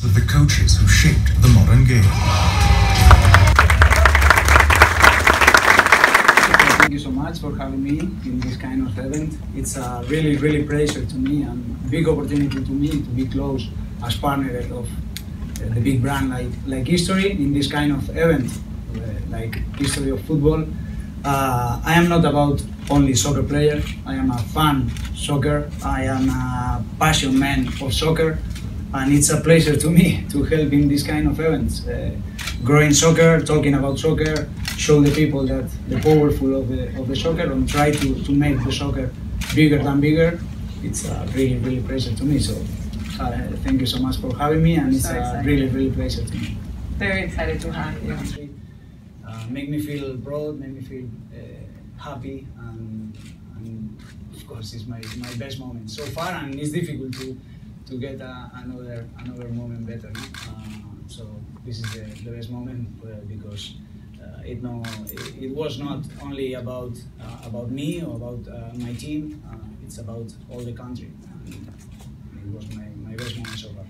the coaches who shaped the modern game. Thank you so much for having me in this kind of event. It's a really, really pleasure to me and a big opportunity to me to be close as partner of the big brand like like History in this kind of event, uh, like History of Football. Uh, I am not about only soccer player. I am a fan soccer. I am a passion man for soccer, and it's a pleasure to me to help in this kind of events. Uh, growing soccer, talking about soccer, show the people that the powerful of the of the soccer, and try to, to make the soccer bigger than bigger. It's a really really pleasure to me. So uh, thank you so much for having me, and it's So a really really pleasure to me. Very excited to have you. Uh, make me feel proud, make me feel uh, happy, and, and of course it's my, my best moment so far, and it's difficult to to get another another moment better. Uh, so this is the, the best moment uh, because uh, it no it, it was not only about uh, about me or about my team. It's about all the country. And it was my, my best moment so far.